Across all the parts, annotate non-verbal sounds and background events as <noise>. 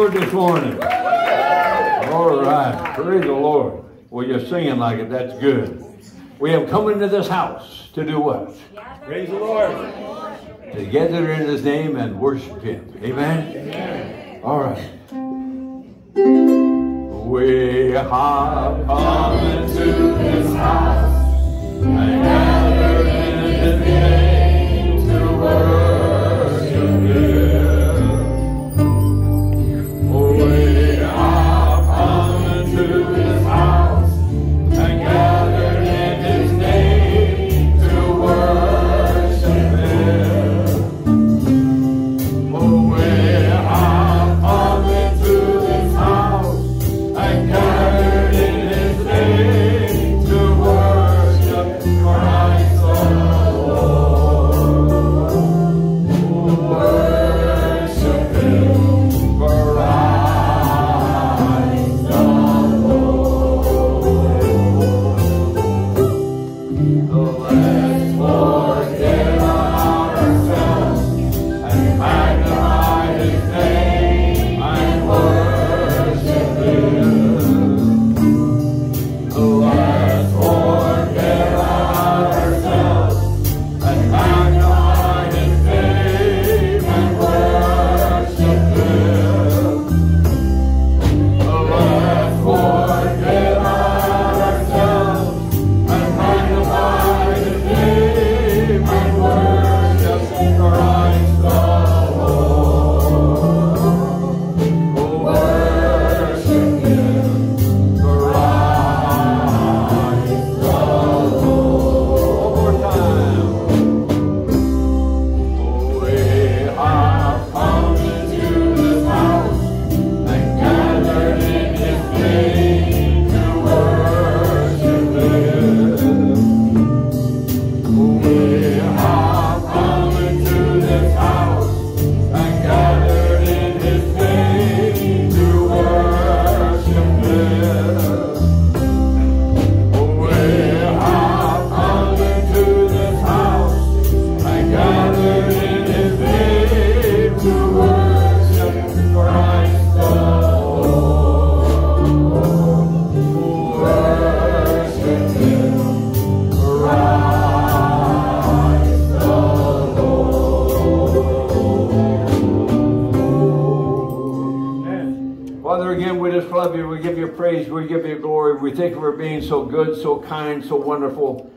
Lord this morning? All right. Praise the Lord. Well, you're singing like it. That's good. We have come into this house to do what? Praise the Lord. Together in His name and worship Him. Amen? Amen. All right. We have come into this house and gathered in His name to worship. So good, so kind, so wonderful.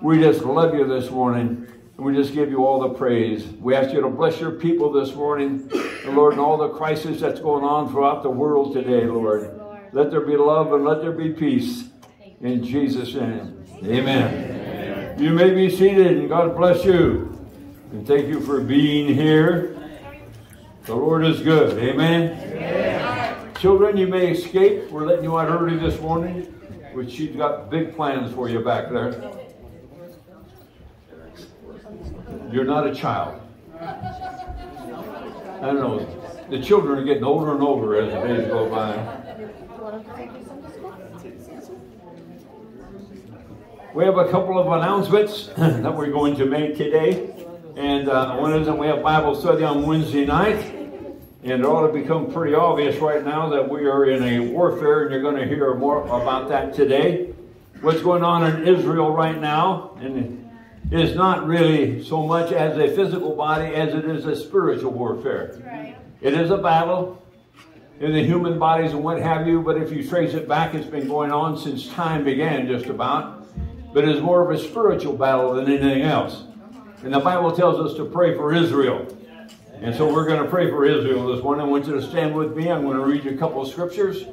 We just love you this morning. And we just give you all the praise. We ask you to bless your people this morning, and Lord, and all the crisis that's going on throughout the world today, Lord. Let there be love and let there be peace. In Jesus' name. Amen. You may be seated, and God bless you. And thank you for being here. The Lord is good. Amen. Children, you may escape. We're letting you out early this morning, which she's got big plans for you back there. You're not a child. I don't know. The children are getting older and older as the days go by. We have a couple of announcements <clears throat> that we're going to make today. And uh, one is that we have Bible study on Wednesday night. And it ought to become pretty obvious right now that we are in a warfare, and you're going to hear more about that today. What's going on in Israel right now, and it is not really so much as a physical body as it is a spiritual warfare. Right. It is a battle in the human bodies and what have you, but if you trace it back, it's been going on since time began, just about. But it's more of a spiritual battle than anything else. And the Bible tells us to pray for Israel. And so we're going to pray for Israel this morning. I want you to stand with me. I'm going to read you a couple of scriptures.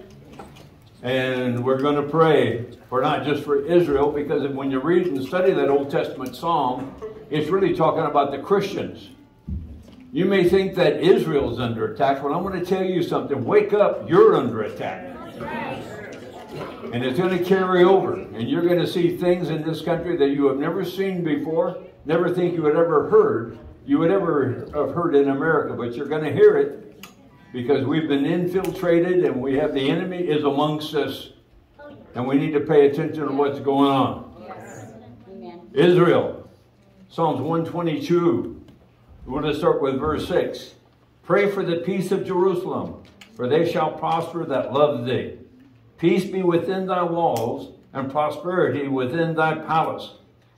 And we're going to pray for not just for Israel, because when you read and study that Old Testament psalm, it's really talking about the Christians. You may think that Israel's under attack. Well, I'm going to tell you something. Wake up, you're under attack. And it's going to carry over. And you're going to see things in this country that you have never seen before, never think you had ever heard you would ever have heard in America, but you're going to hear it because we've been infiltrated and we have the enemy is amongst us. And we need to pay attention to what's going on. Yes. Israel, Psalms 122. We're going to start with verse 6. Pray for the peace of Jerusalem, for they shall prosper that love thee. Peace be within thy walls, and prosperity within thy palace.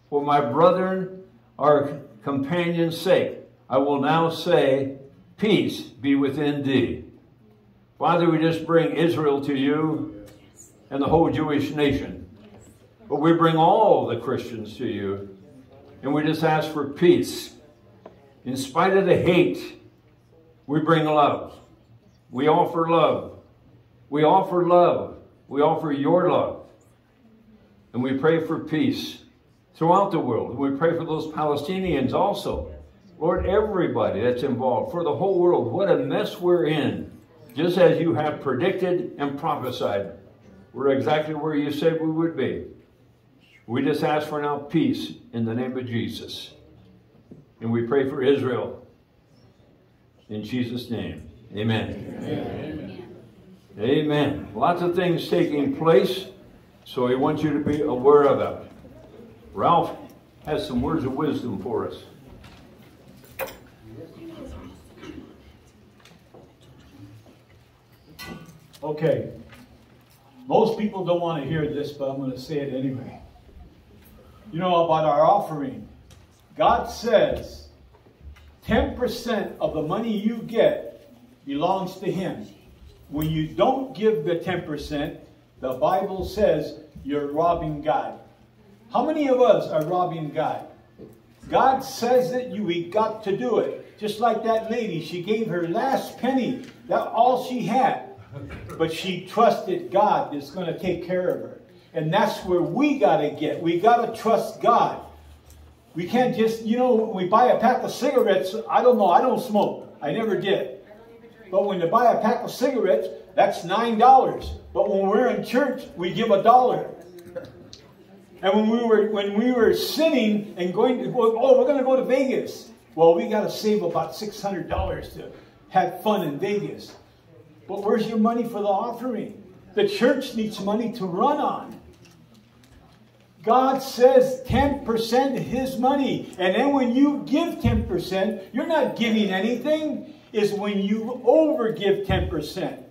For my brethren are companion's sake, I will now say, Peace be within thee. Father, we just bring Israel to you and the whole Jewish nation. But we bring all the Christians to you, and we just ask for peace. In spite of the hate, we bring love. We offer love. We offer love. We offer your love. And we pray for peace throughout the world. We pray for those Palestinians also. Lord, everybody that's involved, for the whole world, what a mess we're in. Just as you have predicted and prophesied, we're exactly where you said we would be. We just ask for now peace in the name of Jesus. And we pray for Israel. In Jesus' name, amen. Amen. amen. Lots of things taking place, so we want you to be aware of it. Ralph has some words of wisdom for us. Okay. Most people don't want to hear this, but I'm going to say it anyway. You know about our offering. God says 10% of the money you get belongs to Him. When you don't give the 10%, the Bible says you're robbing God. How many of us are robbing God? God says that you we got to do it. Just like that lady, she gave her last penny, that all she had. But she trusted God that's going to take care of her. And that's where we got to get. We got to trust God. We can't just, you know, when we buy a pack of cigarettes, I don't know, I don't smoke. I never did. I But when you buy a pack of cigarettes, that's $9. But when we're in church, we give a dollar. And when we were when we were sitting and going to oh, we're going to go to Vegas. Well, we got to save about six hundred dollars to have fun in Vegas. But where's your money for the offering? The church needs money to run on. God says 10% of his money. And then when you give 10%, you're not giving anything. Is when you overgive 10%.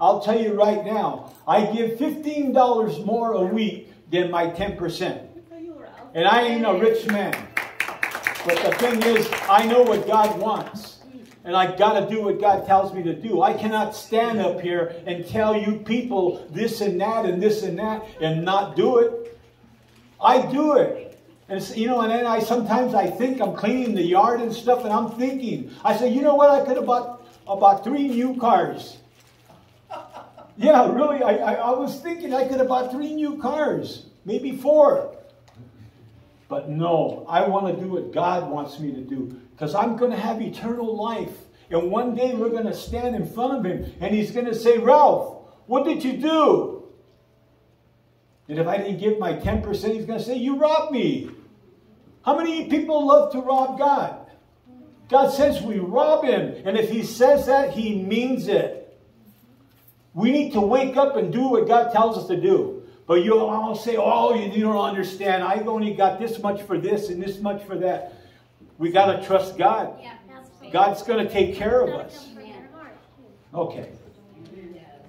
I'll tell you right now, I give $15 more a week than my 10%. And I ain't a rich man. But the thing is, I know what God wants. And I got to do what God tells me to do. I cannot stand up here and tell you people this and that and this and that and not do it. I do it. And you know, and then I sometimes I think I'm cleaning the yard and stuff, and I'm thinking, I say, you know what, I could have bought about three new cars. Yeah, really, I, I, I was thinking I could have bought three new cars, maybe four. But no, I want to do what God wants me to do because I'm going to have eternal life. And one day we're going to stand in front of Him and He's going to say, Ralph, what did you do? And if I didn't give my 10%, He's going to say, You robbed me. How many people love to rob God? God says we rob Him. And if He says that, He means it. We need to wake up and do what God tells us to do. But you all say, oh, you don't understand. I've only got this much for this and this much for that. We got to trust God. God's going to take care of us. Okay.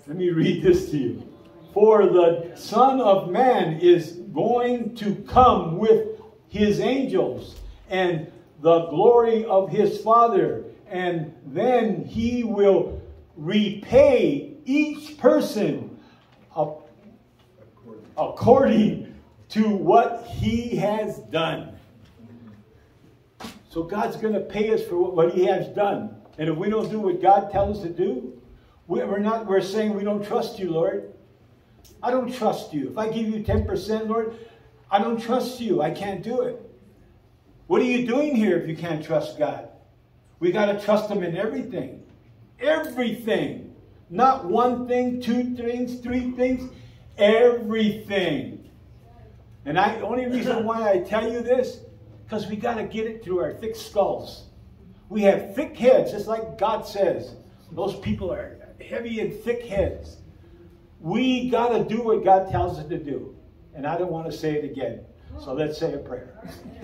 Let me read this to you. For the Son of Man is going to come with his angels and the glory of his Father, and then he will repay each person according to what he has done. So God's going to pay us for what he has done. And if we don't do what God tells us to do, we're not we're saying we don't trust you, Lord. I don't trust you. If I give you 10%, Lord, I don't trust you. I can't do it. What are you doing here if you can't trust God? We got to trust him in everything. Everything. Not one thing, two things, three things everything. And I, the only reason <laughs> why I tell you this, because we got to get it through our thick skulls. We have thick heads, just like God says. Those people are heavy and thick heads. We got to do what God tells us to do. And I don't want to say it again. So let's say a prayer.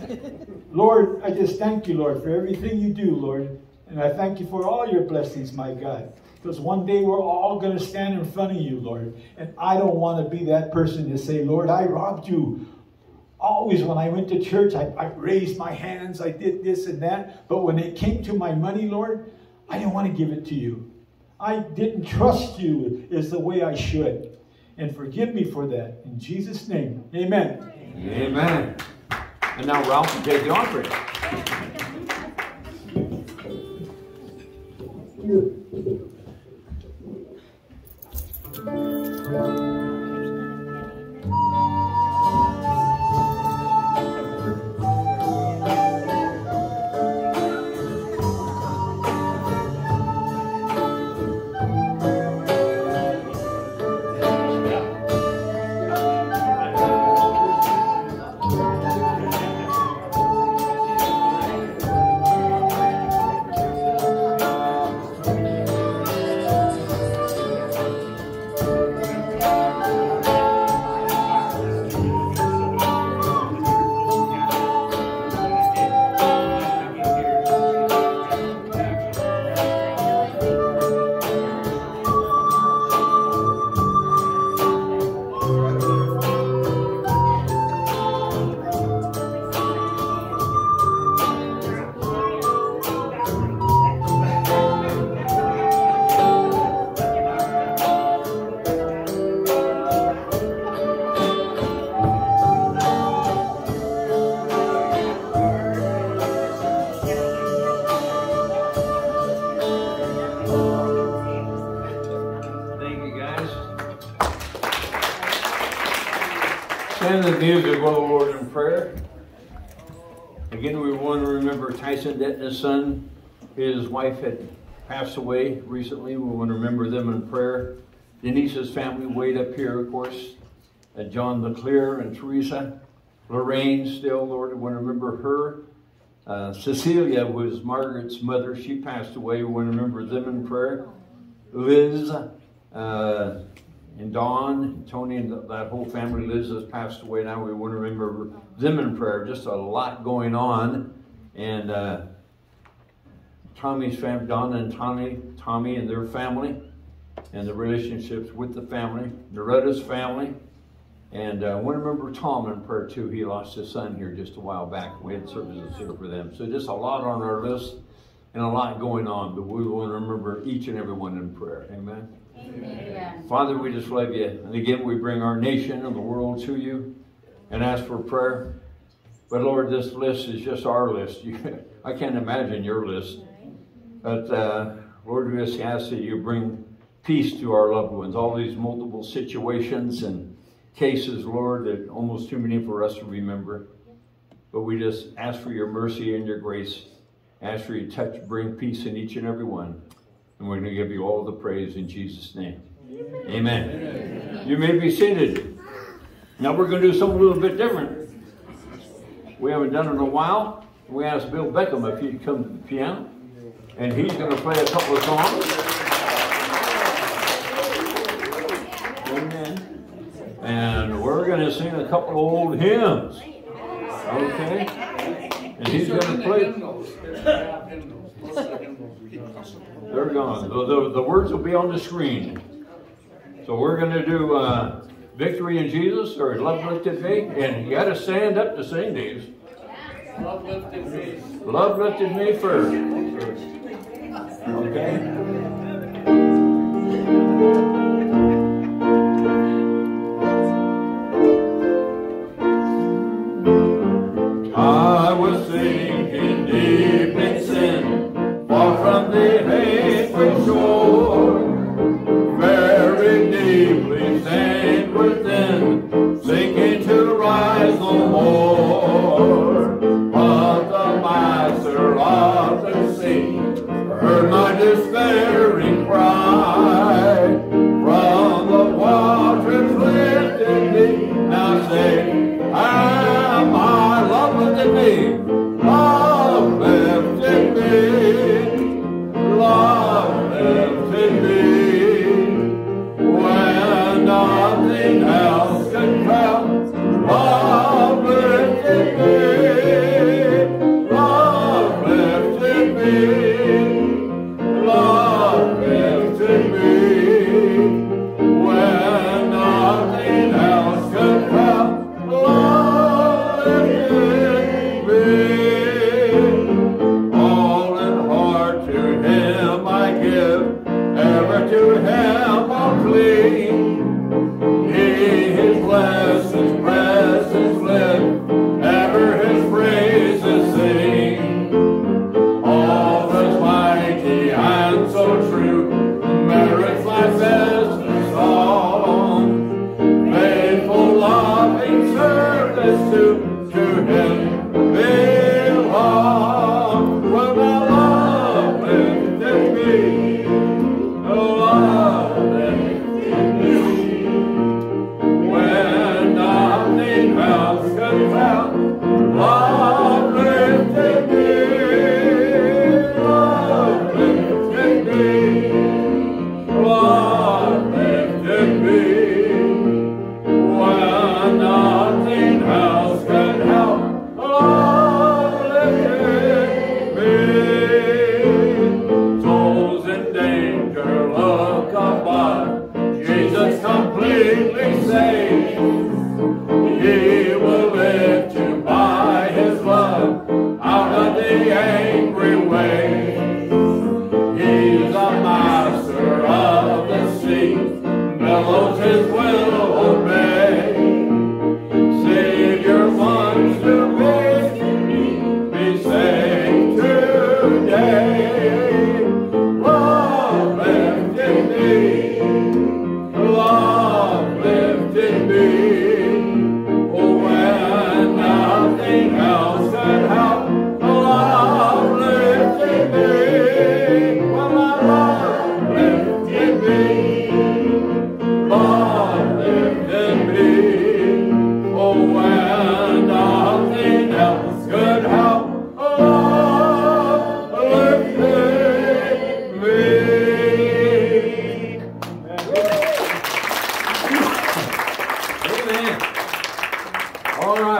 <laughs> Lord, I just thank you, Lord, for everything you do, Lord. And I thank you for all your blessings, my God. Because one day we're all going to stand in front of you, Lord. And I don't want to be that person to say, Lord, I robbed you. Always when I went to church, I, I raised my hands, I did this and that. But when it came to my money, Lord, I didn't want to give it to you. I didn't trust you as the way I should. And forgive me for that. In Jesus' name, amen. Amen. And now Ralph will take the offering. music, wife had passed away recently. We want to remember them in prayer. Denise's family wait up here, of course. Uh, John LeClaire and Teresa. Lorraine still, Lord, we want to remember her. Uh, Cecilia was Margaret's mother. She passed away. We want to remember them in prayer. Liz, uh, and Dawn, and Tony, and that whole family. Liz has passed away now. We want to remember them in prayer. Just a lot going on. And uh, Tommy's family, Donna and Tommy, Tommy and their family, and the relationships with the family, Loretta's family. And uh, I want to remember Tom in prayer too. He lost his son here just a while back. We had services here for them. So just a lot on our list. and a lot going on, but we will remember each and every one in prayer. Amen. Amen. Father, we just love you. And again, we bring our nation and the world to you and ask for prayer. But Lord, this list is just our list. You, <laughs> I can't imagine your list. But uh, Lord, we just ask that you bring peace to our loved ones. All these multiple situations and cases, Lord, that almost too many for us to remember. But we just ask for your mercy and your grace. Ask for your touch, bring peace in each and every one. And we're going to give you all the praise in Jesus' name. Amen. Amen. You may be seated. Now we're going to do something a little bit different. We haven't done it in a while. We asked Bill Beckham if he'd come to the piano. And he's going to play a couple of songs. Amen. And we're going to sing a couple of old hymns. Okay? And he's going to play. They're gone. The, the, the, words will be on the screen. So we're going to do uh, Victory in Jesus or Love Lifted Me. And you got to stand up to sing these. Love lifted me. Love lifted me first. Okay?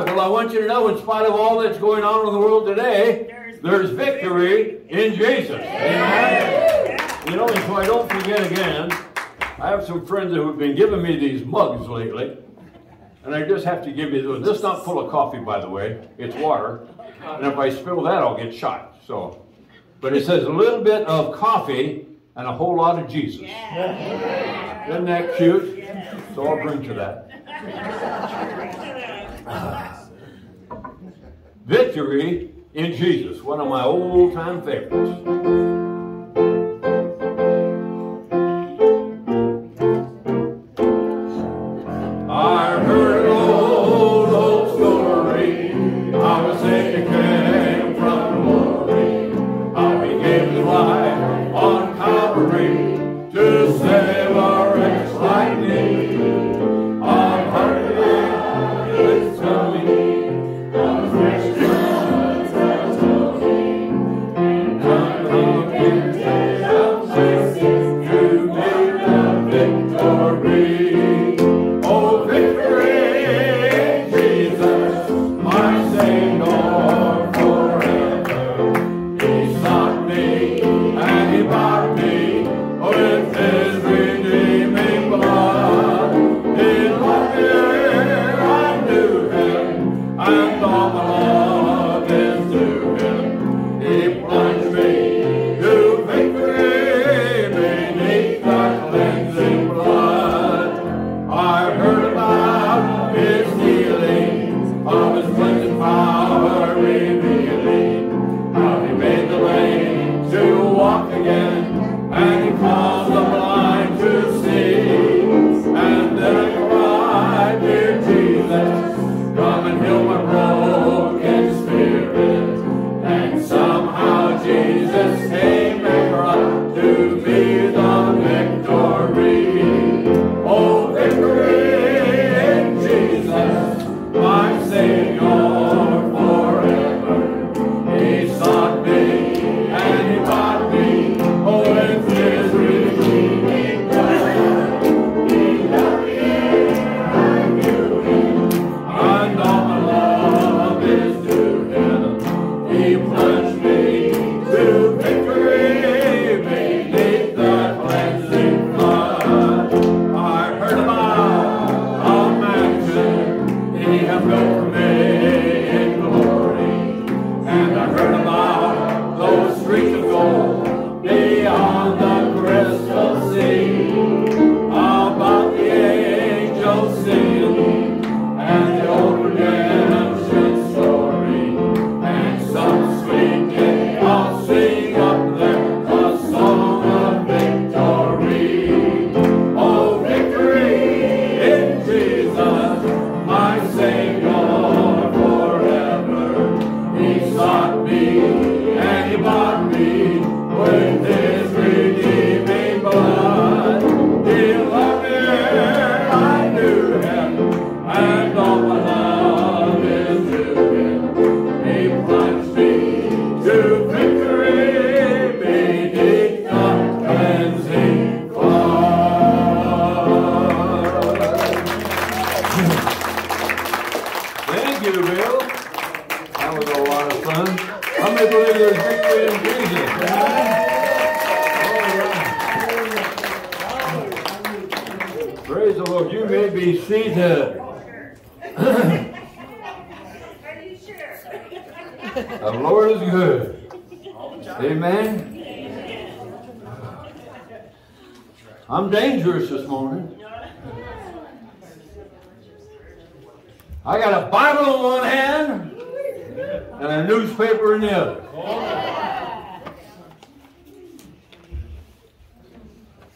Well, I want you to know, in spite of all that's going on in the world today, there's, victory in Jesus. Amen. You know, so I don't forget again, I have some friends who have been giving me these mugs lately. And I just have to give you this. This is not full of coffee, by the way. It's water. And if I spill that, I'll get shot. So, But it says a little bit of coffee and a whole lot of Jesus. Yeah. Isn't that cute? So I'll bring to that. <laughs> Victory in Jesus, one of my old-time favorites.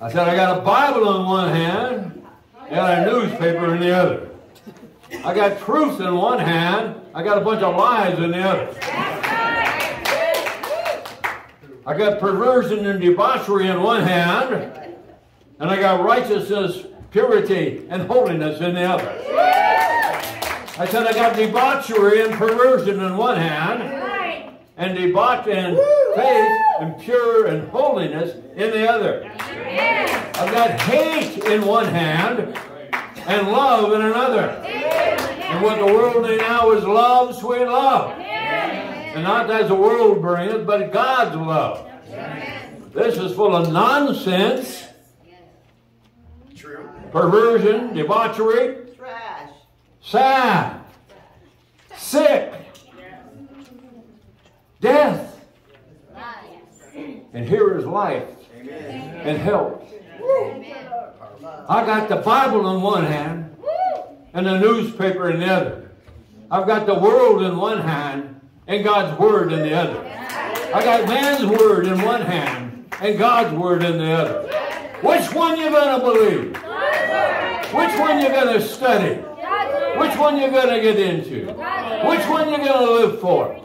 I said, I got a Bible in one hand and a newspaper in the other. I got truth in one hand, I got a bunch of lies in the other. I got perversion and debauchery in one hand, and I got righteousness, purity, and holiness in the other. I said I got debauchery and perversion in one hand, and debauch and faith and pure and holiness in the other. I've got hate in one hand and love in another. And what the world needs now is love, sweet love. And not as the world brings, but God's love. This is full of nonsense, perversion, debauchery, trash, sad, sick, death. And here is life. Amen. and health. I got the Bible in one hand and the newspaper in the other. I've got the world in one hand and God's word in the other. I got man's word in one hand and God's word in the other. Which one you gonna believe? Which one you gonna study? Which one you gonna get into? Which one you gonna live for?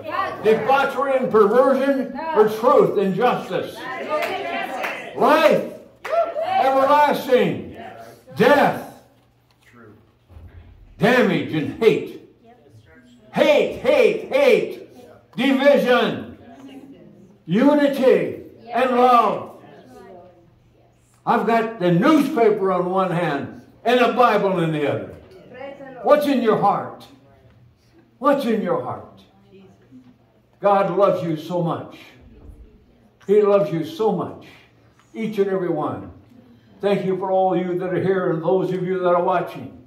Debauchery and perversion or truth and justice? Life, everlasting, death, True. damage and hate. Hate, hate, hate, division, unity, and love. I've got the newspaper on one hand and a Bible in the other. What's in your heart? What's in your heart? God loves you so much. He loves you so much. Each and every one. Thank you for all you that are here and those of you that are watching.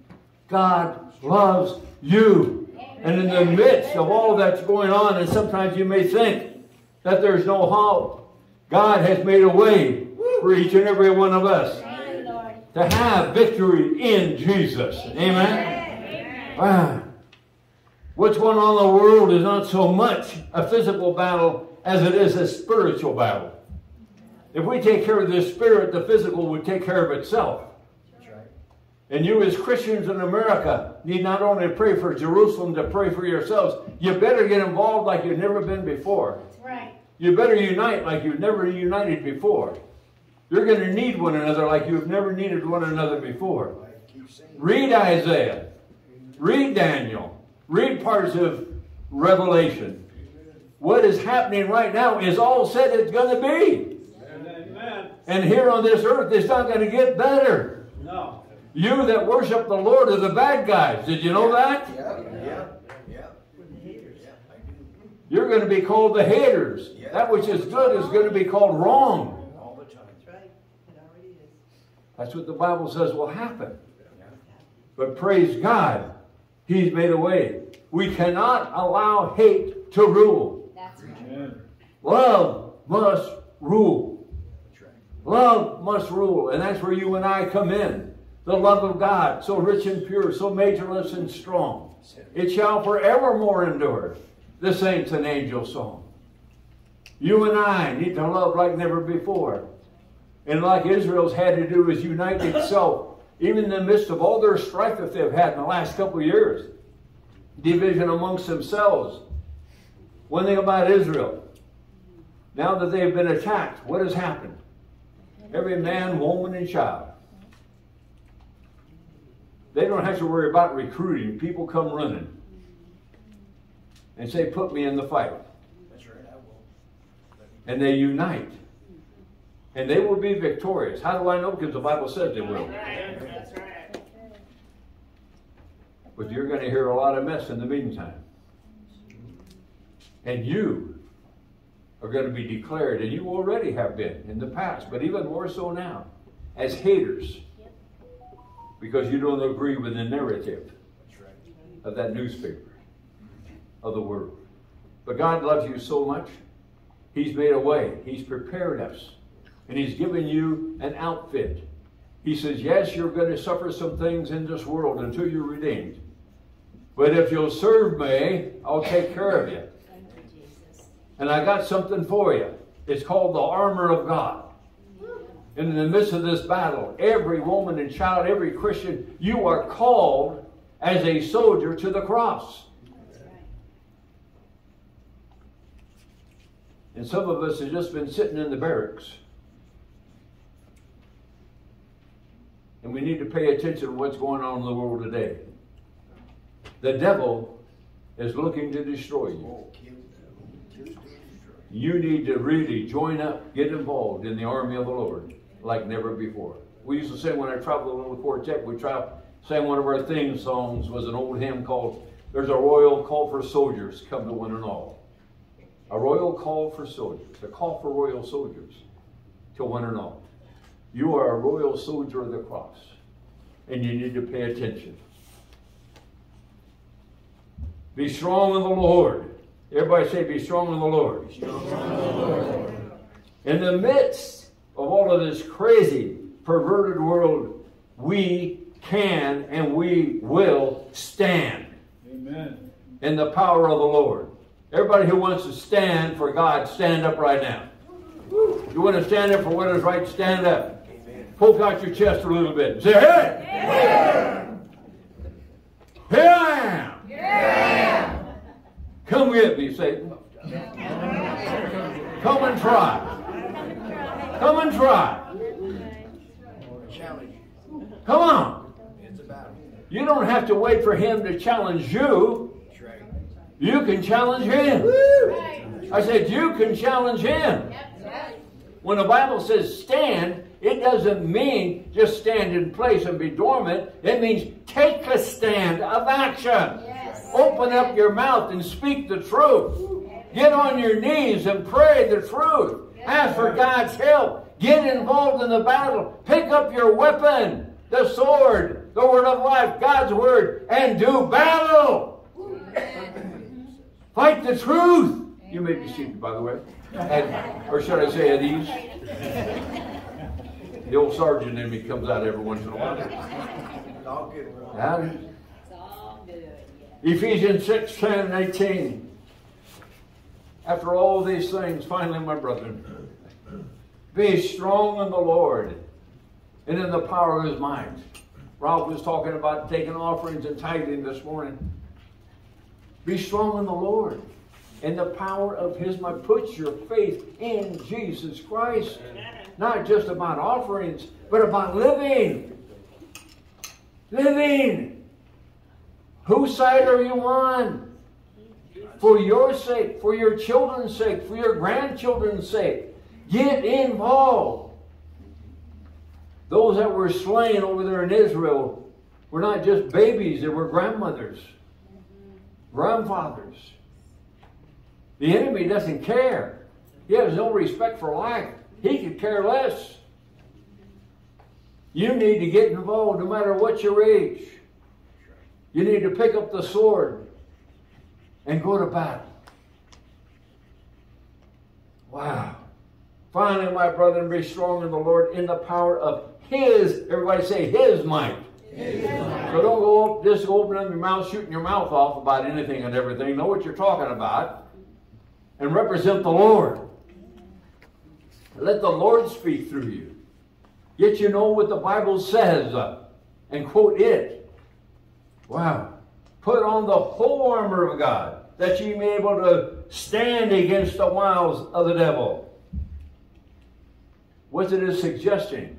God loves you. And in the midst of all that's going on, and sometimes you may think that there's no hope, God has made a way for each and every one of us to have victory in Jesus. Amen. Ah. What's going on in the world is not so much a physical battle as it is a spiritual battle. If we take care of the spirit, the physical would take care of itself. That's right. And you, as Christians in America, need not only pray for Jerusalem, to pray for yourselves. You better get involved like you've never been before. Right. You better unite like you've never united before. You're going to need one another like you've never needed one another before. I keep saying. Read Isaiah. Read Daniel. Read parts of Revelation. What is happening right now is all said it's going to be. Amen. And here on this earth, it's not going to get better. No. You that worship the Lord are the bad guys. Did you know that? Yeah, yeah, yeah. Yeah, I. You're going to be called the haters. That which is good is going to be called wrong. All the time. That's what the Bible says will happen. But praise God, He's made a way. We cannot allow hate to rule. That's right. Love must rule. Love must rule. And that's where you and I come in. The love of God, so rich and pure, so measureless and strong. It shall forevermore endure. The saints and angels song. You and I need to love like never before. And like Israel's had to do is unite itself, even in the midst of all their strife that they've had in the last couple of years. Division amongst themselves. One thing about Israel, now that they've been attacked, what has happened? Every man, woman, and child. They don't have to worry about recruiting. People come running and say, Put me in the fight. That's right, I will. And they unite. And they will be victorious. How do I know? Because the Bible says they will. That's right. But you're going to hear a lot of mess in the meantime. And you are going to be declared, and you already have been in the past, but even more so now, as haters. Because you don't agree with the narrative right. of that newspaper, of the world. But God loves you so much, He's made a way. He's prepared us. And He's given you an outfit. He says, Yes, you're going to suffer some things in this world until you're redeemed. But if you'll serve me, I'll take care of you. And I got something for you. It's called the armor of God. And in the midst of this battle, every woman and child, every Christian, you are called as a soldier to the cross. And some of us have just been sitting in the barracks. And we need to pay attention to what's going on in the world today. The devil is looking to destroy you. Oh, kill, kill, steal, destroy. You need to really join up, get involved in the army of the Lord like never before. We used to sing when I traveled a the quartet, we tra- sang one of our theme songs was an old hymn called There's a Royal Call for Soldiers, Come to One and All. A royal call for soldiers, a call for royal soldiers to one and all. You are a royal soldier of the cross, and you need to pay attention. Be strong in the Lord. Everybody say, Be strong in the Lord. In the midst of all of this crazy, perverted world, we can and we will stand Amen. in the power of the Lord. Everybody who wants to stand for God, stand up right now. You want to stand up for what is right, stand up. Amen. Poke out your chest a little bit say, Hey! Here I am! Come with me, Satan. Come and try. Come and try. Challenge. Come on. You don't have to wait for him to challenge you. You can challenge him. I said, you can challenge him. When the Bible says stand, it doesn't mean just stand in place and be dormant. It means take a stand of action. Open up your mouth and speak the truth. Get on your knees and pray the truth. Ask for God's help. Get involved in the battle. Pick up your weapon, the sword, the word of life, God's word, and do battle. Fight the truth. You may be seated, by the way. Or should I say at ease? The old sergeant in me comes out every once in a while. It's all good, bro. Howdy. It's all good. Ephesians 6, 10, and 18. After all these things, finally, my brethren, be strong in the Lord and in the power of his might. Ralph was talking about taking offerings and tithing this morning. Be strong in the Lord and the power of his might. Put your faith in Jesus Christ. Not just about offerings, but about living. Living. Whose side are you on? For your sake, for your children's sake, for your grandchildren's sake. Get involved. Those that were slain over there in Israel were not just babies, they were grandmothers, grandfathers. The enemy doesn't care. He has no respect for life. He could care less. You need to get involved no matter what your age. You need to pick up the sword and go to battle. Wow. Finally, my brethren, be strong in the Lord in the power of His, everybody say His might. So don't go up, just go open up your mouth, shooting your mouth off about anything and everything. Know what you're talking about and represent the Lord. Let the Lord speak through you. Yet you know what the Bible says uh, and quote it. Wow. Put on the whole armor of God that ye may be able to stand against the wiles of the devil. What's it is suggesting?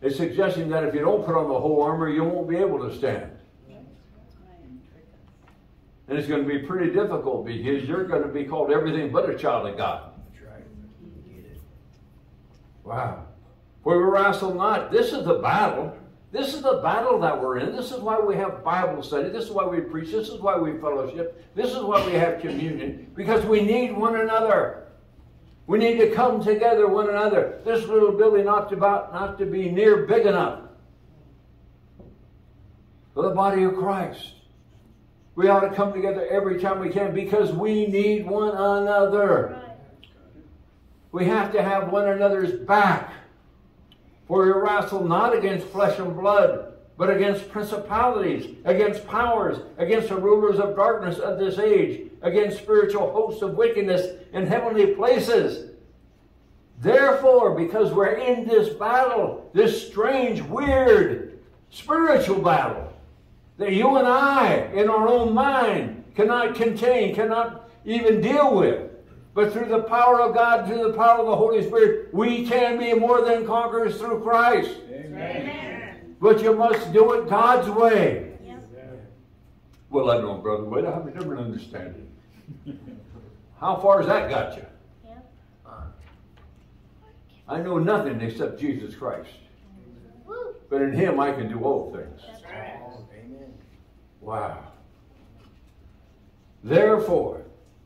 It's suggesting that if you don't put on the whole armor, you won't be able to stand. And it's going to be pretty difficult because you're going to be called everything but a child of God. That's right. Get it. Wow. For we wrestle not. This is the battle. This is the battle that we're in. This is why we have Bible study. This is why we preach. This is why we fellowship. This is why we have communion. Because we need one another. We need to come together one another. This little building not to, about, not to be near big enough for the body of Christ. We ought to come together every time we can because we need one another. We have to have one another's back. For we wrestle not against flesh and blood, but against principalities, against powers, against the rulers of darkness of this age, against spiritual hosts of wickedness in heavenly places. Therefore, because we're in this battle, this strange, weird, spiritual battle, that you and I, in our own mind, cannot contain, cannot even deal with. But through the power of God, through the power of the Holy Spirit, we can be more than conquerors through Christ. Amen. But you must do it God's way. Well, I know, Brother Wade, I have a different understanding. <laughs> How far has that got you? I know nothing except Jesus Christ. But in Him I can do all things. Amen. Wow. Therefore,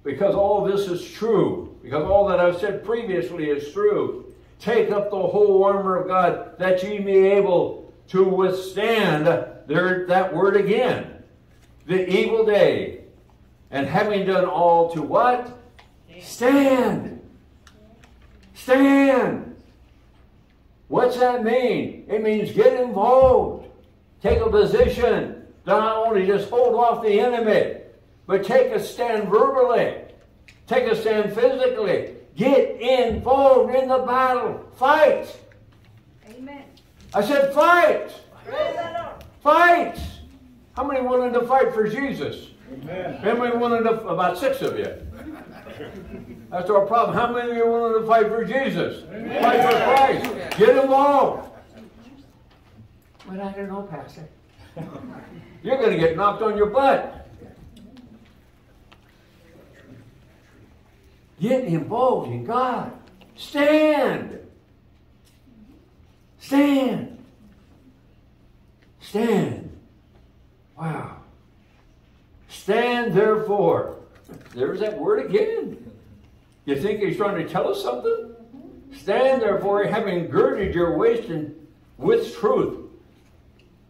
because all this is true, because all that I've said previously is true, take up the whole armor of God that ye may be able to withstand there, that word again, the evil day, and having done all to what? Stand. Stand. What's that mean? It means get involved. Take a position. Not only just hold off the enemy, but take a stand verbally. Take a stand physically. Get involved in the battle. Fight. Amen. I said fight. Praise the Lord. Fight. How many wanted to fight for Jesus? Amen. How many willing to? About six of you. That's our problem. How many of you are willing to fight for Jesus? Fight for Christ. Get involved. But I don't know, Pastor. You're going to get knocked on your butt. Get involved in God. Stand. Stand. Stand. Wow. Stand therefore. There's that word again. You think he's trying to tell us something? Stand therefore, having girded your waist in, with truth.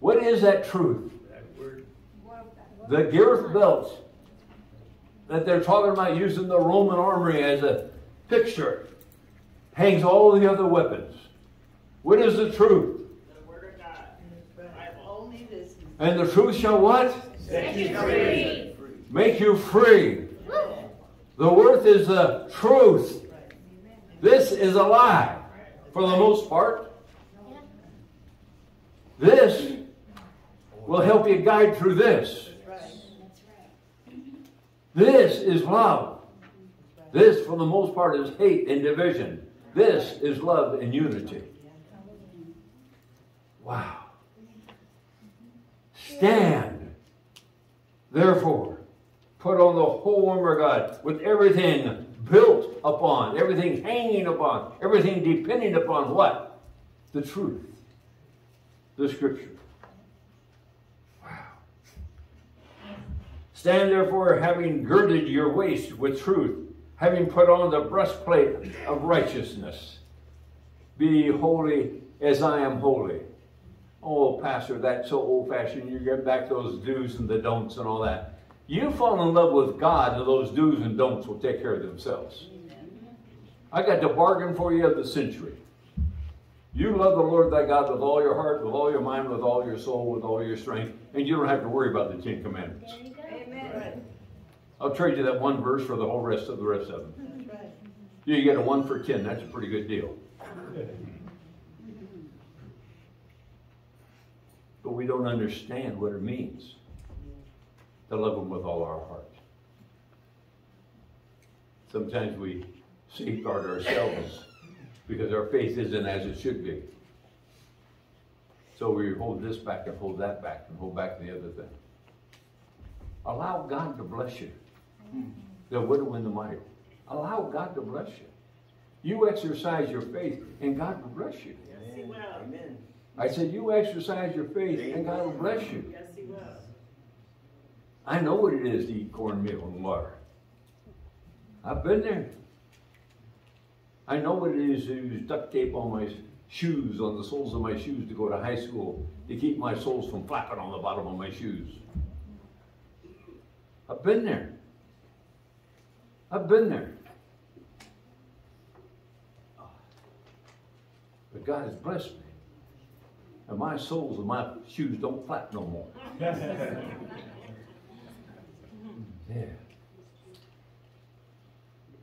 What is that truth? That word. The girth belt that they're talking about using the Roman armory as a picture hangs all the other weapons. What is the truth? The Word of God. Only this. And the truth shall what? Set you free. Make you free. The worth is the truth. This is a lie for the most part. This will help you guide through this. This is love. This, for the most part, is hate and division. This is love and unity. Wow. Stand, therefore, put on the whole armor of God with everything built upon, everything hanging upon, everything depending upon what? The truth. The scripture. Stand therefore, having girded your waist with truth, having put on the breastplate of righteousness. Be holy as I am holy. Oh, Pastor, that's so old fashioned. You get back those do's and the don'ts and all that. You fall in love with God, and those do's and don'ts will take care of themselves. I got the bargain for you of the century. You love the Lord thy God with all your heart, with all your mind, with all your soul, with all your strength, and you don't have to worry about the Ten Commandments. I'll trade you that one verse for the whole rest of the rest of them. You get a one for ten. That's a pretty good deal. But we don't understand what it means to love them with all our heart. Sometimes we safeguard ourselves because our faith isn't as it should be. So we hold this back and hold that back and hold back the other thing. Allow God to bless you. The widow and the mite. Allow God to bless you. You exercise your faith and God will bless you. Yes, He will. Amen. I said, you exercise your faith and God will bless you. Yes, He will. I know what it is to eat cornmeal and water. I've been there. I know what it is to use duct tape on my shoes, on the soles of my shoes to go to high school to keep my soles from flapping on the bottom of my shoes. I've been there. I've been there. But God has blessed me. And my soles and my shoes don't flap no more. <laughs> Yeah.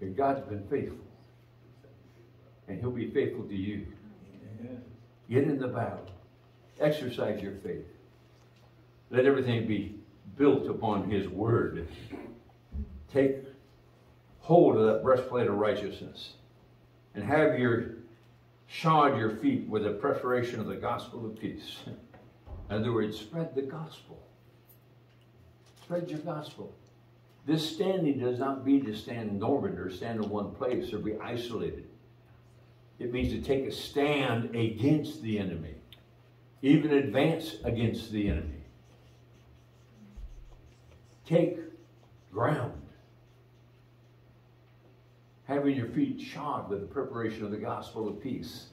And God's been faithful. And He'll be faithful to you. Get in the battle. Exercise your faith. Let everything be built upon His Word. Take hold of that breastplate of righteousness. And have your shod your feet with the preparation of the gospel of peace. <laughs> In other words, spread the gospel. Spread your gospel. This standing does not mean to stand dormant or stand in one place or be isolated. It means to take a stand against the enemy, even advance against the enemy. Take ground. Having your feet shod with the preparation of the gospel of peace.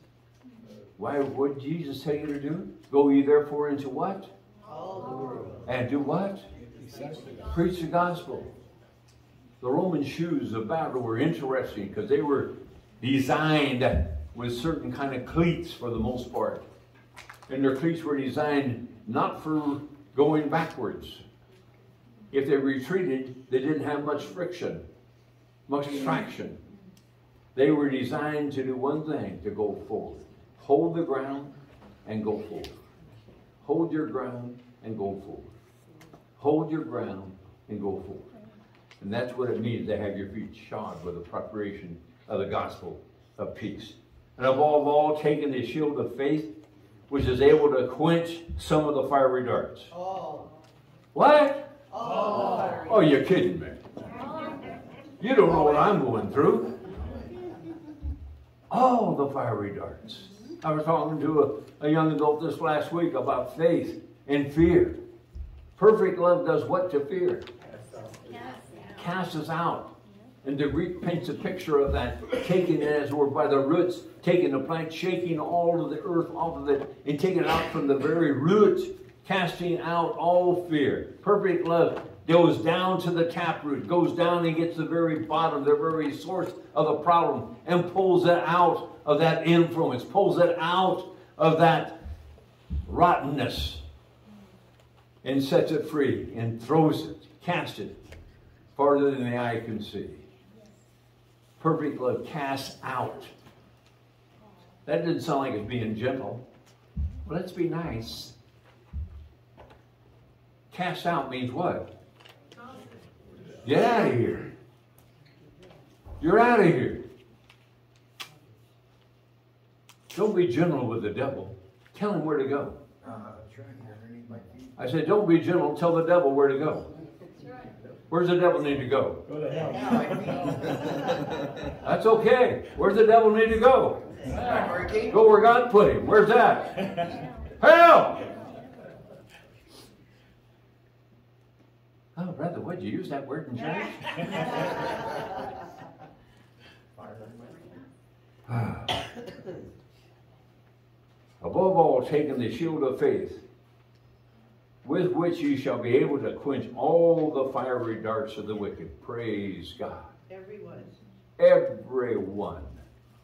Why, did Jesus tell you to do? Go ye therefore into what? And do what? Preach the gospel. The Roman shoes of battle were interesting because they were designed with certain kind of cleats for the most part. And their cleats were designed not for going backwards. If they retreated, they didn't have much friction, much traction. They were designed to do one thing, to go forward. Hold the ground and go forward. Hold your ground and go forward. Hold your ground and go forward. And that's what it means to have your feet shod with the preparation of the gospel of peace. And above all, taking the shield of faith, which is able to quench some of the fiery darts. Oh. What? Oh. Oh, you're kidding me. You don't know what I'm going through. All the fiery darts. I was talking to a, a young adult this last week about faith and fear. Perfect love does what to fear? Casts us out. And the Greek paints a picture of that, taking it as it were by the roots, taking the plant, shaking all of the earth off of it, and taking it out from the very roots, casting out all fear. Perfect love goes down to the taproot, goes down and gets the very bottom, the very source of the problem, and pulls it out of that influence, pulls it out of that rottenness, and sets it free, and throws it, casts it farther than the eye can see. Perfect love casts out. That didn't sound like it's being gentle. Well, let's be nice. Cast out means what? Get out of here. You're out of here. Don't be gentle with the devil. Tell him where to go. Uh, that's right. Underneath my feet. I said, don't be gentle. Tell the devil where to go. Where's the devil need to go? Go to hell. <laughs> That's okay. Where's the devil need to go? Go where God put him. Where's that? Hell! Oh, brother, would you use that word in church? <laughs> Above all, taking the shield of faith, with which you shall be able to quench all the fiery darts of the wicked. Praise God. Everyone. Everyone.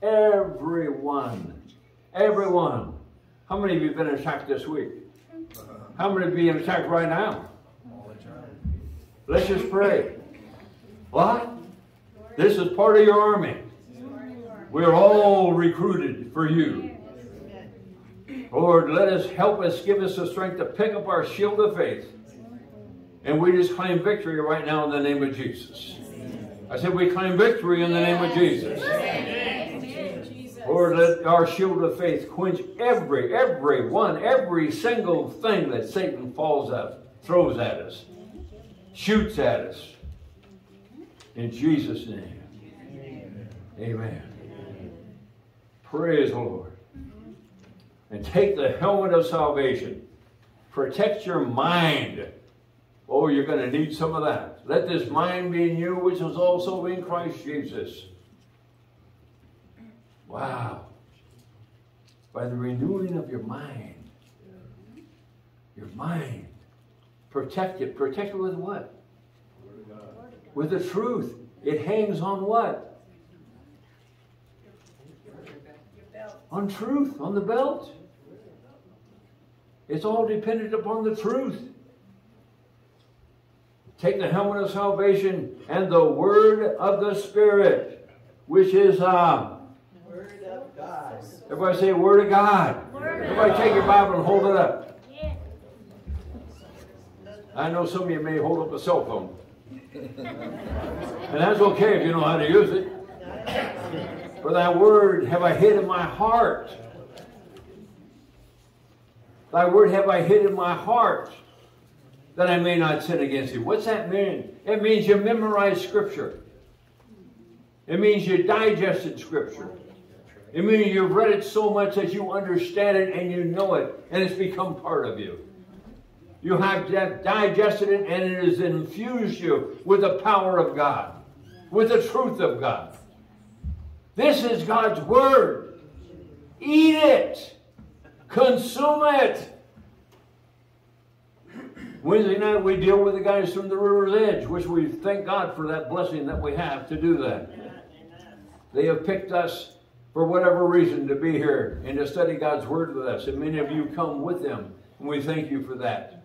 Everyone. Everyone. How many of you have been attacked this week? Uh-huh. How many of you are being attacked right now? Let's just pray. What? This is part of your army. We're all recruited for you. Lord, let us help us, give us the strength to pick up our shield of faith. And we just claim victory right now in the name of Jesus. I said we claim victory in the name of Jesus. Lord, let our shield of faith quench every, every one, every single thing that Satan falls at, throws at us, shoots at us. In Jesus' name. Amen. Praise the Lord. And take the helmet of salvation. Protect your mind. Oh, you're going to need some of that. Let this mind be in you, which was also in Christ Jesus. Wow. By the renewing of your mind. Your mind. Protect it. Protect it with what? With the truth. It hangs on what? On truth, on the belt. It's all dependent upon the truth. Take the helmet of salvation and the word of the Spirit, which is uh, Word of God. Everybody say Word of God. Word of Everybody take your Bible and hold it up. I know some of you may hold up a cell phone. And that's okay if you know how to use it. For thy word have I hid in my heart. Thy word have I hid in my heart that I may not sin against thee. What's that mean? It means you memorize scripture. It means you digested scripture. It means you've read it so much that you understand it and you know it, and it's become part of you. You have digested it, and it has infused you with the power of God, with the truth of God. This is God's Word. Eat it, consume it. Wednesday night, we deal with the guys from the river's edge, which we thank God for that blessing that we have to do that. They have picked us for whatever reason to be here and to study God's Word with us. And many of you come with them, and we thank you for that.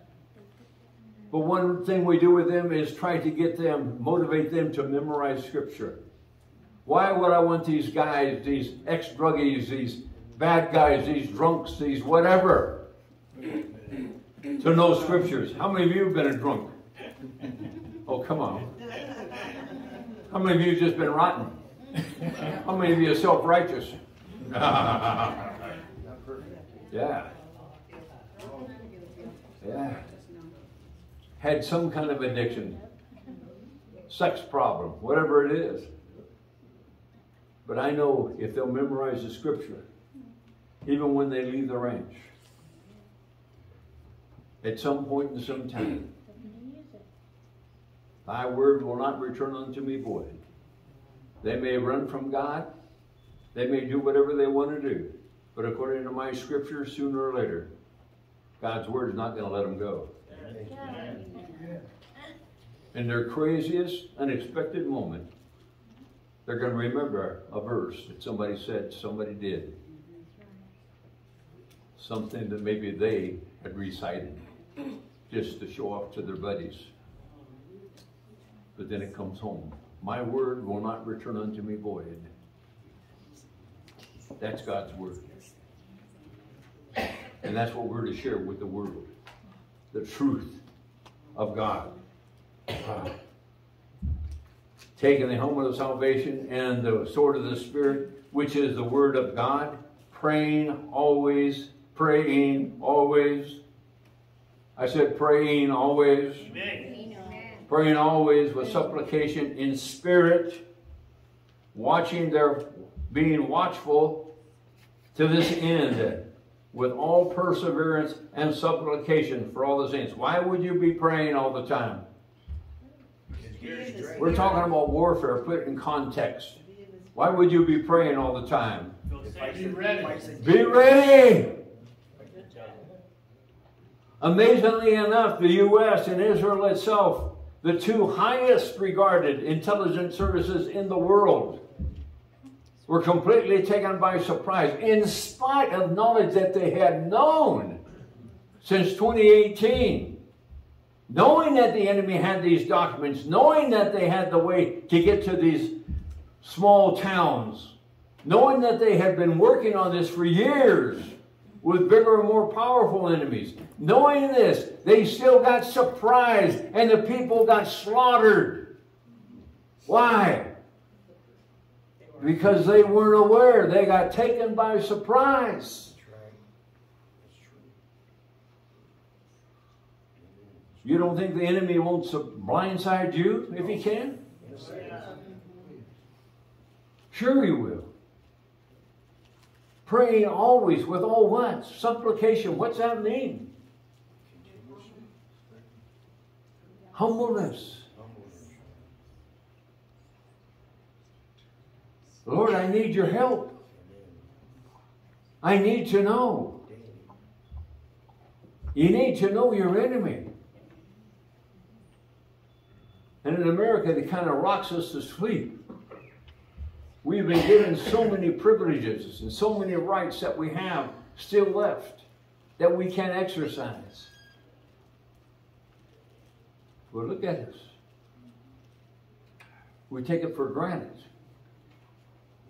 But one thing we do with them is try to get them, motivate them to memorize Scripture. Why would I want these guys, these ex druggies, these bad guys, these drunks, these whatever, to know Scriptures? How many of you have been a drunk? Oh, come on. How many of you have just been rotten? How many of you are self righteous? <laughs> yeah. Yeah. Had some kind of addiction, sex problem, whatever it is. But I know if they'll memorize the scripture, even when they leave the ranch, at some point in some time, thy word will not return unto me void. They may run from God, they may do whatever they want to do, but according to my scripture, sooner or later, God's word is not going to let them go. In their craziest, unexpected moment, they're going to remember a verse that somebody said, somebody did. Something that maybe they had recited just to show off to their buddies. But then it comes home. My word will not return unto me void. That's God's word. And that's what we're to share with the world. The truth of God. Uh, taking the helmet of salvation and the sword of the Spirit, which is the word of God. Praying always, praying always. I said praying always. Praying always with supplication in spirit. Watching their being watchful to this end with all perseverance and supplication for all the saints. Why would you be praying all the time? We're talking about warfare, put it in context. Why would you be praying all the time? Be ready. Be ready! Amazingly enough, the U.S. and Israel itself, the two highest regarded intelligence services in the world, were completely taken by surprise, in spite of knowledge that they had known since 2018. Knowing that the enemy had these documents, knowing that they had the way to get to these small towns, knowing that they had been working on this for years with bigger and more powerful enemies, knowing this, they still got surprised and the people got slaughtered. Why? Because they weren't aware. They got taken by surprise. That's right. That's true. You don't think the enemy won't blindside you if he can? Sure he will. Praying always with all what? Supplication. What's that mean? Humbleness. Lord, I need your help. I need to know. You need to know your enemy. And in America, it kind of rocks us to sleep. We've been given so many privileges and so many rights that we have still left that we can't exercise. But look at us. We take it for granted.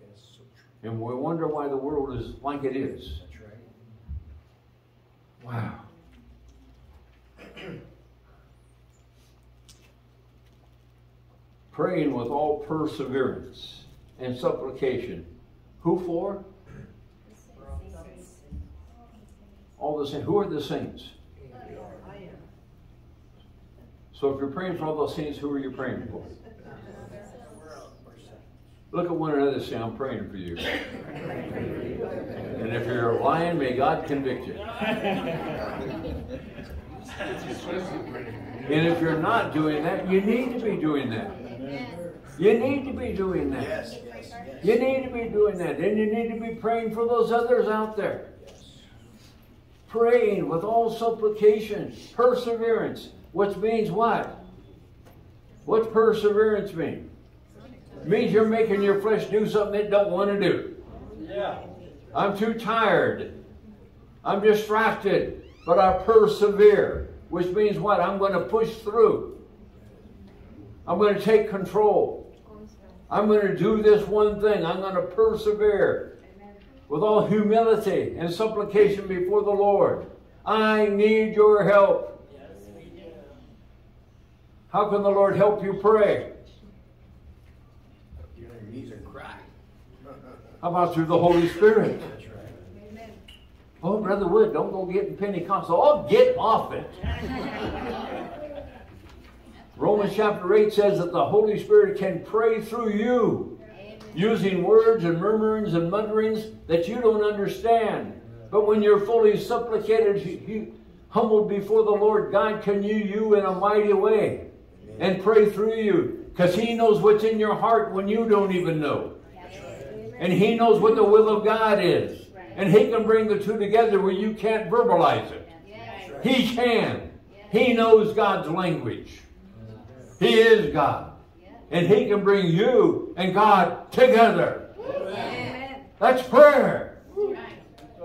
Yes, so true. And we wonder why the world is like it is. That's right. Wow. Praying with all perseverance and supplication. Who for? All the saints. Who are the saints? So if you're praying for all those saints, who are you praying for? Look at one another and say, I'm praying for you. And if you're lying, may God convict you. <laughs> And if you're not doing that, you need to be doing that. You need to be doing that. Yes, yes, yes. You need to be doing that. And you need to be praying for those others out there. Praying with all supplication, perseverance. Which means what? What's perseverance mean? means you're making your flesh do something it don't want to do. Yeah. I'm too tired. I'm distracted, but I persevere, which means what? I'm going to push through. I'm going to take control. I'm going to do this one thing. I'm going to persevere with all humility and supplication before the Lord. I need your help. How can the Lord help you pray? Get on your knees and cry. How about through the Holy Spirit? <laughs> That's right. Oh, Brother Wood, don't go getting Pentecostal. Oh, get off it. <laughs> Romans chapter 8 says that the Holy Spirit can pray through you using words and murmurings and mutterings that you don't understand. But when you're fully supplicated, humbled before the Lord, God can use you in a mighty way and pray through you because He knows what's in your heart when you don't even know. And He knows what the will of God is. And He can bring the two together where you can't verbalize it. He can. He knows God's language. He is God. And He can bring you and God together. That's prayer.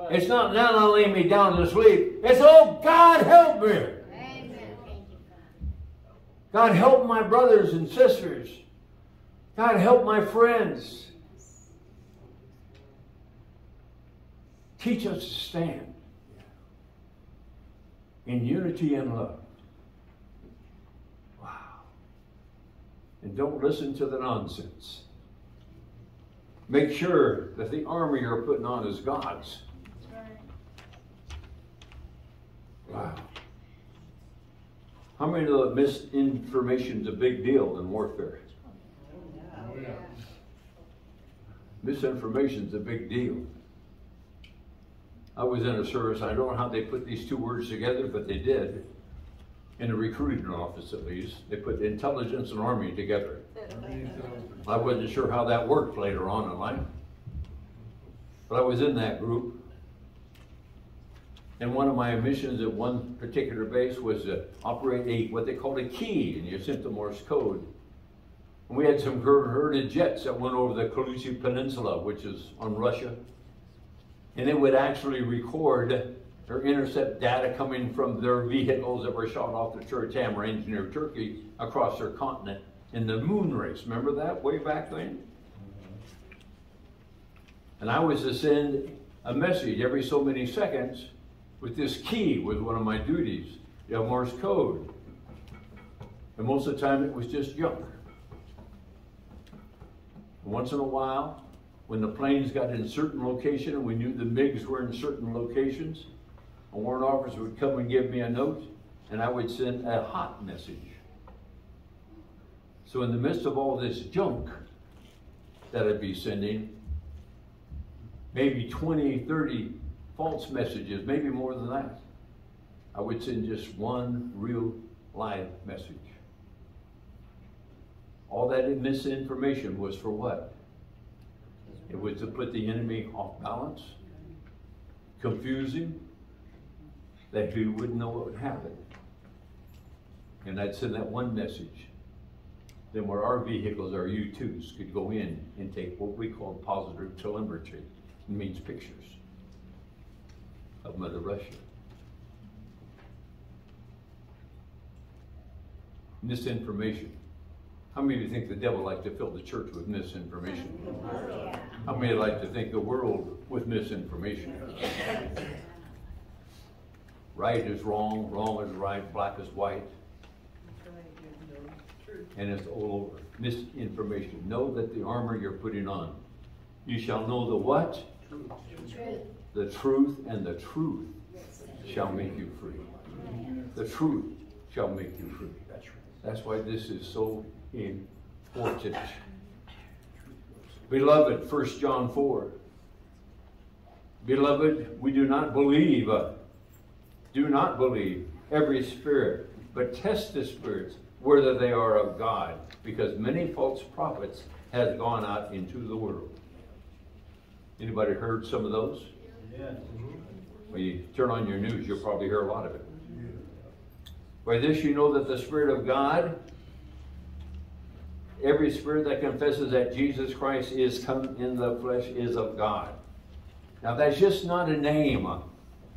It's not now I lay me down to sleep. It's, oh, God help me. God help my brothers and sisters. God help my friends. Teach us to stand in unity and love. Wow. And don't listen to the nonsense. Make sure that the armor you're putting on is God's. Wow. How many know that misinformation is a big deal in warfare? Misinformation is a big deal. I was in a service, I don't know how they put these two words together, but they did. In a recruiting office, at least. They put intelligence and army together. I wasn't sure how that worked later on in life. But I was in that group. And one of my missions at one particular base was to operate a what they called a key, sent the Morse code. And we had some converted jets that went over the Khaleesi Peninsula, which is on Russia. And it would actually record or intercept data coming from their vehicles that were shot off the Chur range near Turkey across their continent in the moon race. Remember that way back then? And I was to send a message every so many seconds with this key was one of my duties. You have Morse code. And most of the time it was just junk. Once in a while, when the planes got in certain location and we knew the MiGs were in certain locations, a warrant officer would come and give me a note, and I would send a hot message. So in the midst of all this junk that I'd be sending, maybe 20, 30 false messages, maybe more than that, I would send just one real live message. All that misinformation was for what? It was to put the enemy off balance, confuse him, that he wouldn't know what would happen. And I'd send that one message. Then where our vehicles, our U-2s, could go in and take what we call positive telemetry. It means pictures of Mother Russia. Misinformation. How many of you think the devil likes to fill the church with misinformation? <laughs> Oh, How many like to think the world with misinformation? <laughs> Right is wrong, wrong is right, black is white. And it's all over. Misinformation. Know that the armor you're putting on. You shall know the what? The truth, and the truth shall make you free. The truth shall make you free. That's. That's why this is so important. Beloved, 1 John 4. Beloved, we do not believe, uh, do not believe every spirit, but test the spirits whether they are of God, because many false prophets have gone out into the world. Anybody heard some of those? Yes. When you turn on your news, you'll probably hear a lot of it. By this you know that the Spirit of God every spirit that confesses that Jesus Christ is come in the flesh is of God. Now that's just not a name.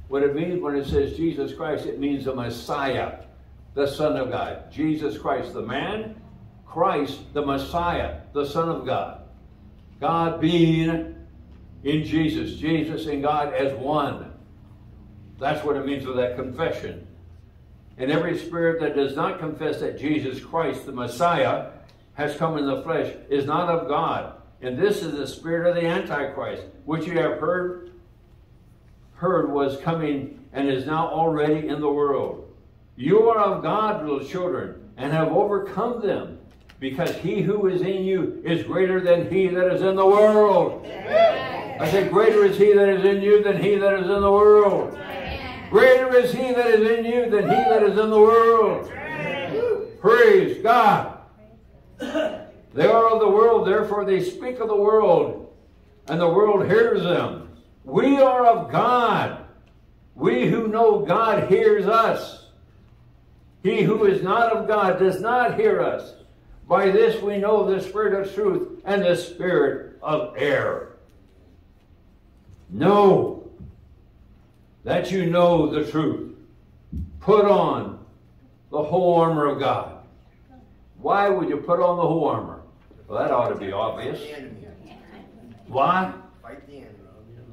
What it means when it says Jesus Christ, it means the Messiah, the Son of God. Jesus Christ, the man, Christ, the Messiah, the Son of God. God being in Jesus, Jesus and God as one. That's what it means with that confession. And every spirit that does not confess that Jesus Christ, the Messiah, has come in the flesh is not of God. And this is the spirit of the Antichrist, which you have heard heard was coming and is now already in the world. You are of God, little children, and have overcome them, because he who is in you is greater than he that is in the world. I said, greater is he that is in you than he that is in the world. Greater is he that is in you than he that is in the world. Praise God. They are of the world, therefore they speak of the world, and the world hears them. We are of God. We who know God hears us. He who is not of God does not hear us. By this we know the spirit of truth and the spirit of error. Know that you know the truth. Put on the whole armor of God. Why would you put on the whole armor? Well, that ought to be obvious. Why? Fight the enemy.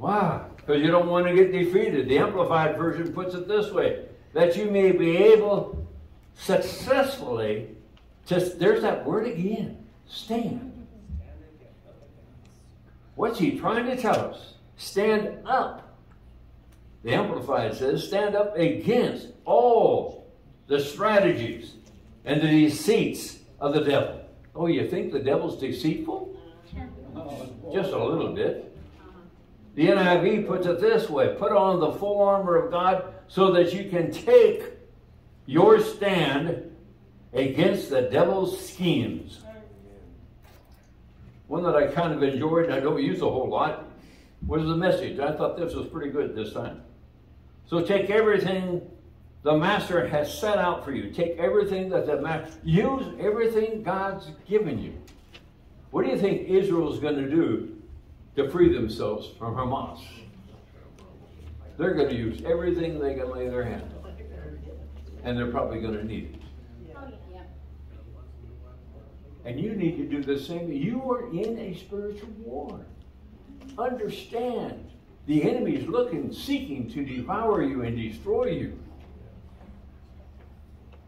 Why? Because you don't want to get defeated. The Amplified Version puts it this way that you may be able successfully to, there's that word again, stand. What's he trying to tell us? Stand up. The Amplified says, stand up against all the strategies and the deceits of the devil. Oh, you think the devil's deceitful? Uh, Just a little bit. The NIV puts it this way put on the full armor of God so that you can take your stand against the devil's schemes. One that I kind of enjoyed and I don't use a whole lot was the message. I thought this was pretty good this time. So take everything the master has set out for you. Take everything that the master, use everything God's given you. What do you think Israel's going to do to free themselves from Hamas? They're going to use everything they can lay their hand on. And they're probably going to need it. And you need to do the same. You are in a spiritual war. Understand. The enemy is looking, seeking to devour you and destroy you.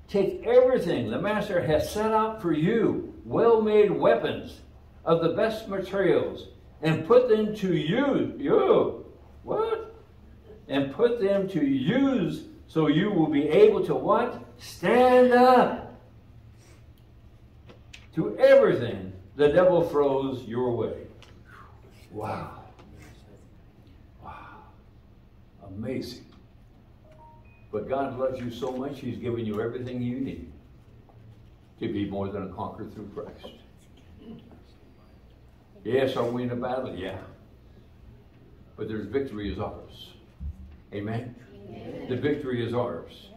Take everything the master has set out for you, well made weapons of the best materials, and put them to use. You. What? And put them to use so you will be able to what? Stand up to everything the devil throws your way. Wow. Wow. Amazing. But God loves you so much, He's given you everything you need to be more than a conqueror through Christ. Yes, are we in a battle? Yeah. But there's victory is ours. Amen? The victory is ours.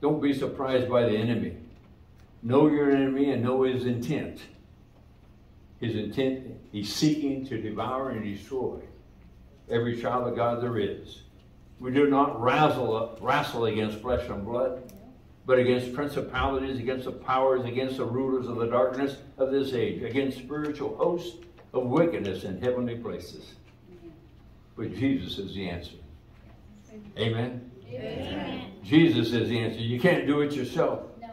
Don't be surprised by the enemy. Know your enemy and know his intent. His intent, he's seeking to devour and destroy every child of God there is. We do not wrestle, wrestle against flesh and blood, but against principalities, against the powers, against the rulers of the darkness of this age, against spiritual hosts of wickedness in heavenly places. But Jesus is the answer. Amen? Amen. Jesus is the answer. You can't do it yourself. No.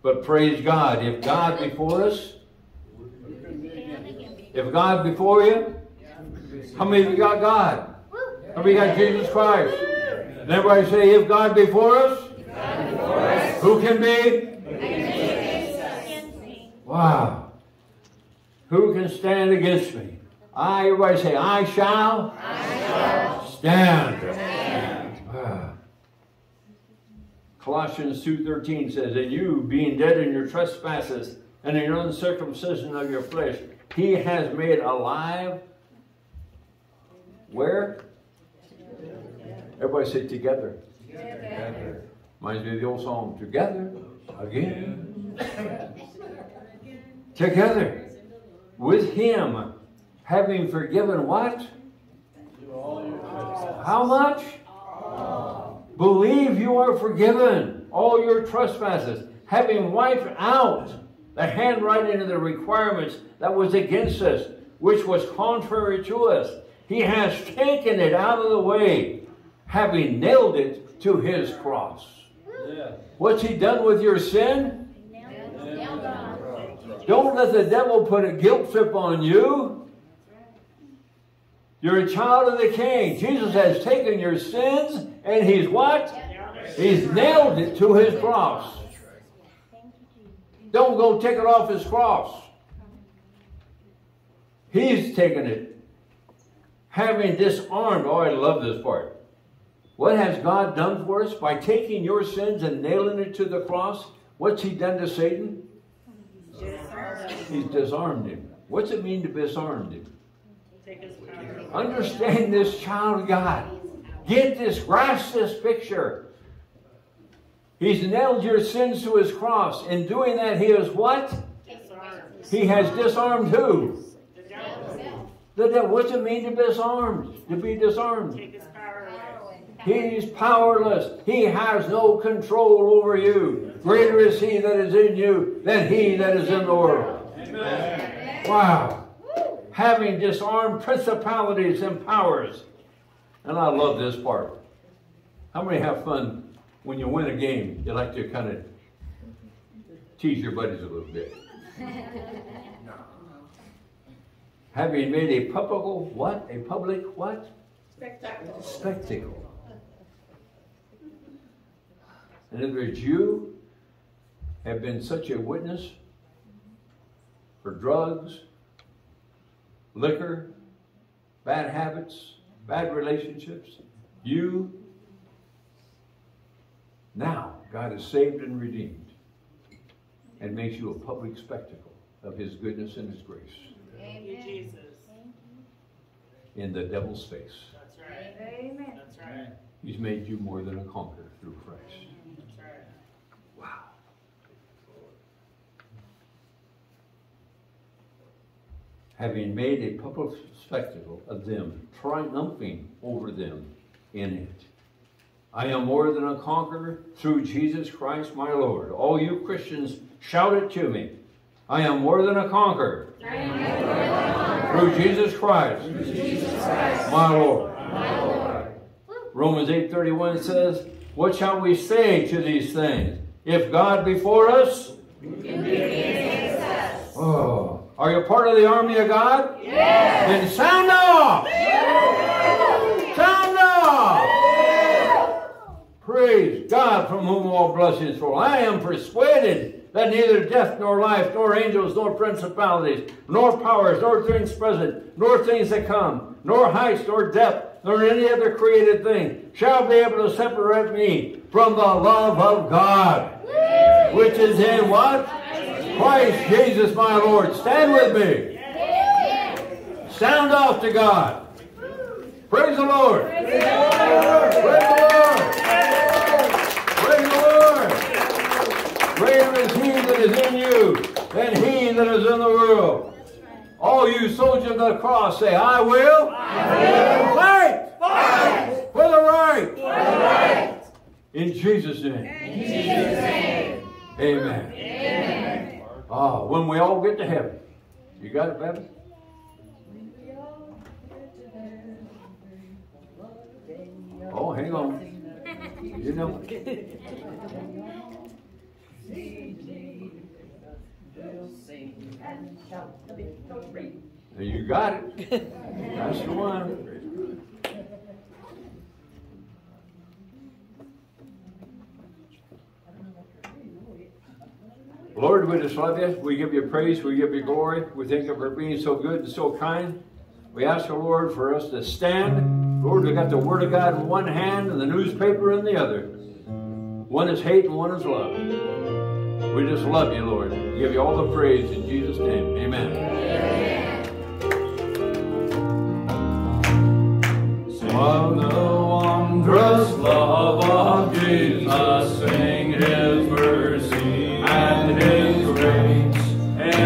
But praise God, if God before us, if God before you, how many of you got God? How many got Jesus Christ? And everybody say, if God before us, who can be? Wow. Who can stand against me? I, everybody say, I shall, stand. Wow. Colossians 2.13 says, And you, being dead in your trespasses and in your uncircumcision of your flesh, he has made alive. Where? Everybody say together. Reminds me of the old song, Together again. together with him, having forgiven what? How much? Believe you are forgiven all your trespasses, having wiped out the handwriting of the requirements that was against us, which was contrary to us. He has taken it out of the way, having nailed it to his cross. What's he done with your sin? Don't let the devil put a guilt trip on you. You're a child of the king. Jesus has taken your sins and he's what? He's nailed it to his cross. Don't go take it off his cross. He's taken it. Having disarmed, oh, I love this part. What has God done for us? By taking your sins and nailing it to the cross, what's he done to Satan? He's disarmed him. What's it mean to disarm him? Take his power. Understand this, child of God. Get this, grasp this picture. He's nailed your sins to his cross. In doing that, he is what? He has disarmed who? The devil. The devil. What's it mean to be disarmed? To be disarmed. He's powerless. He has no control over you. Greater is he that is in you than he that is in the world. Wow. Having disarmed principalities and powers. And I love this part. How many have fun when you win a game? You like to kind of tease your buddies a little bit. <laughs> Having made a public what? A public what? Spectacle. spectacle. In other words, you have been such a witness for drugs, liquor, bad habits, bad relationships. You, now, God has saved and redeemed and makes you a public spectacle of His goodness and His grace Thank you, Jesus. in the devil's face. That's right. Amen. That's right. He's made you more than a conqueror through Christ. That's right. Wow. Having made a public spectacle of them, triumphing over them in it. I am more than a conqueror through Jesus Christ my Lord. All you Christians, shout it to me. I am more than a conqueror through Jesus Christ, my Lord. Romans 8:31 says, "What shall we say to these things? If God be for us, Oh, are you part of the army of God? Yes. Then sound off. Sound off. Praise God from whom all blessings flow. I am persuaded that neither death nor life, nor angels, nor principalities, nor powers, nor things present, nor things that come, nor heights, nor depth, nor any other created thing shall be able to separate me from the love of God, which is in what? Christ Jesus my Lord. Stand with me. Sound off to God. Praise the Lord. Praise the Lord. Praise the Lord. Greater is he that is in you than he that is in the world. All you soldiers of the cross say, I will, fight, for the right. In Jesus' name. Amen. Ah, when we all get to heaven. You got it, baby? Oh, hang on. You know. You got it. That's the one. Lord, we just love you. We give you praise. We give you glory. We thank you for being so good and so kind. We ask the Lord, for us to stand. Lord, we got the Word of God in one hand and the newspaper in the other. One is hate and one is love. We just love you, Lord. We give you all the praise in Jesus' name. Amen. Of the wondrous love of Jesus,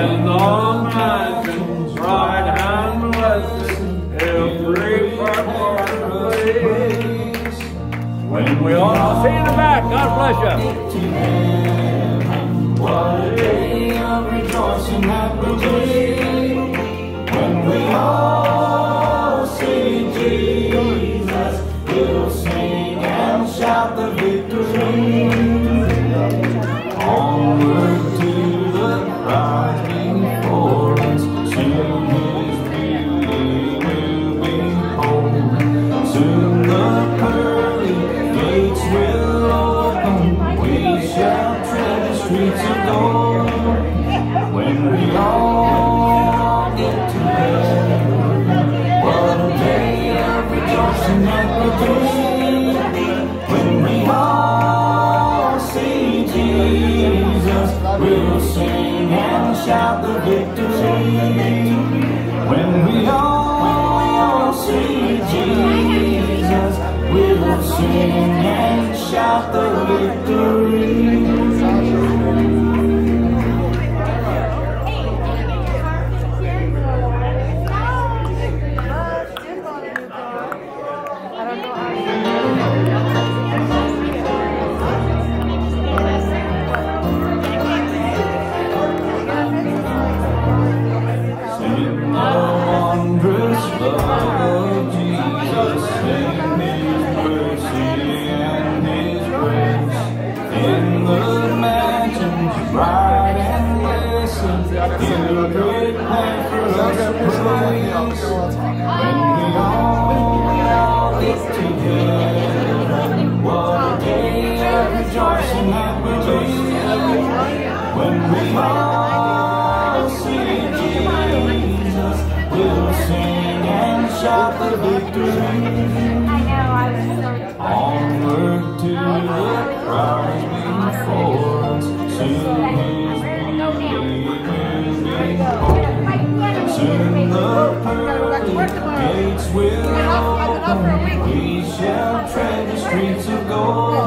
and on mountains, blessed, every purple. When we all see in the back, God bless you. Day of rejoicing when we all.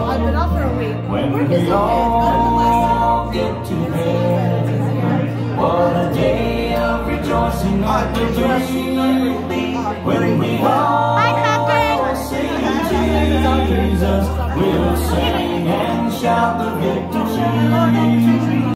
I've been up for a week. When we all